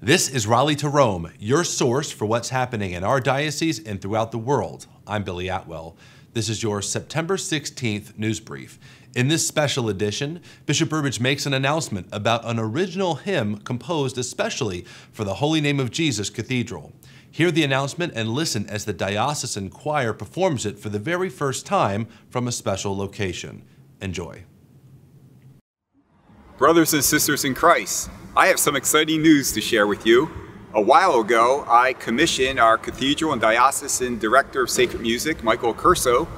This is Raleigh to Rome, your source for what's happening in our diocese and throughout the world. I'm Billy Atwell. This is your September 16th news brief. In this special edition, Bishop Burbidge makes an announcement about an original hymn composed especially for the Holy Name of Jesus Cathedral. Hear the announcement and listen as the diocesan choir performs it for the very first time from a special location. Enjoy. Brothers and sisters in Christ, I have some exciting news to share with you. A while ago, I commissioned our cathedral and diocesan director of sacred music, Michael Accurso,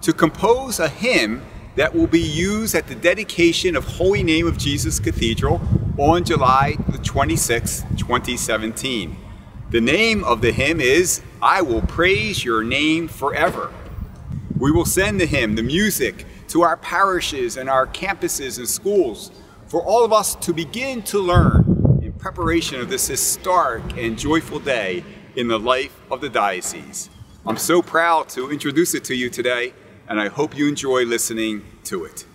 to compose a hymn that will be used at the dedication of Holy Name of Jesus Cathedral on July the 26th, 2017. The name of the hymn is I Will Praise Your Name Forever. We will send the hymn, the music, to our parishes and our campuses and schools for all of us to begin to learn in preparation of this historic and joyful day in the life of the diocese. I'm so proud to introduce it to you today, and I hope you enjoy listening to it.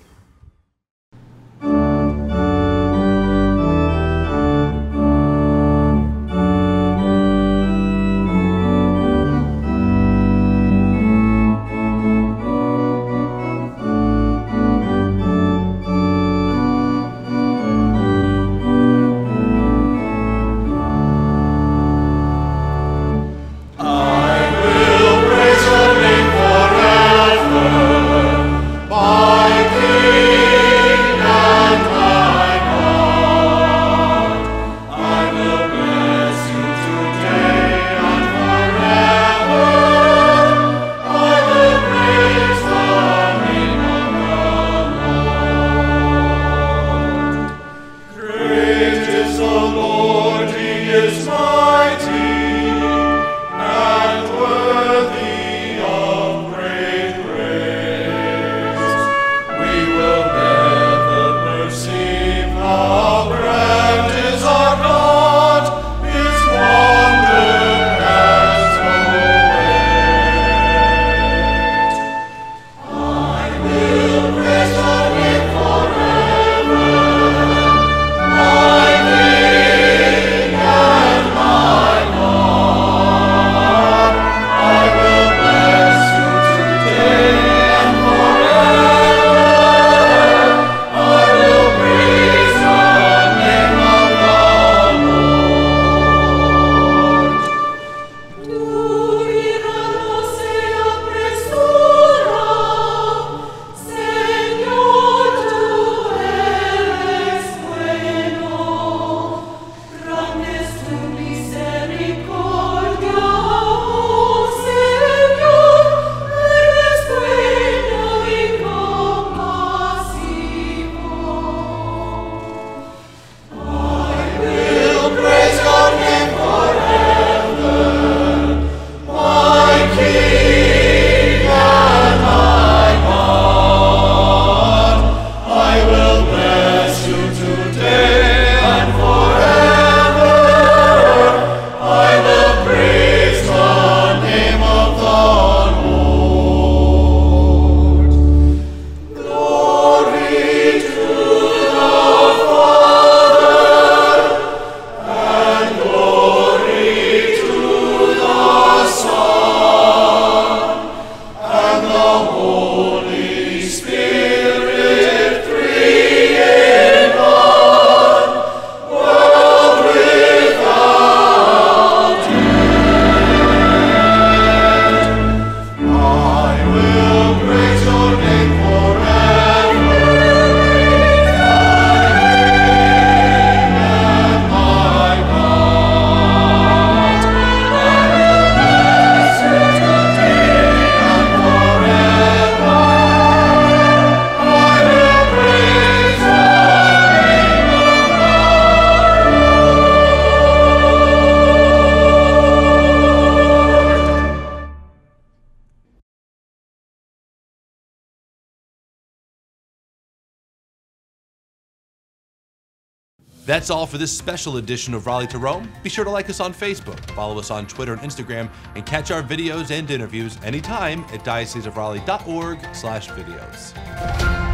That's all for this special edition of Raleigh to Rome. Be sure to like us on Facebook, follow us on Twitter and Instagram, and catch our videos and interviews anytime at dioceseofraleigh.org slash videos.